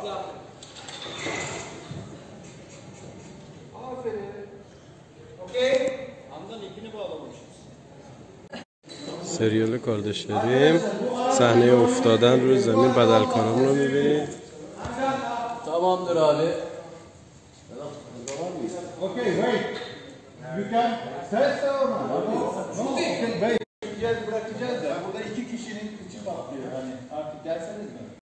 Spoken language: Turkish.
Atla. Aferin. Okey. Andan ipini bağlamışız. سریال کاردش داریم صحنه افتادن روی زمین بدل کارم رو میبینید تمام در حاله اوکی وای You can test No, okay, wait. Bırakacağız, bırakacağız da. Burada iki kişinin içi patlıyor. Hani artık gelseniz mi?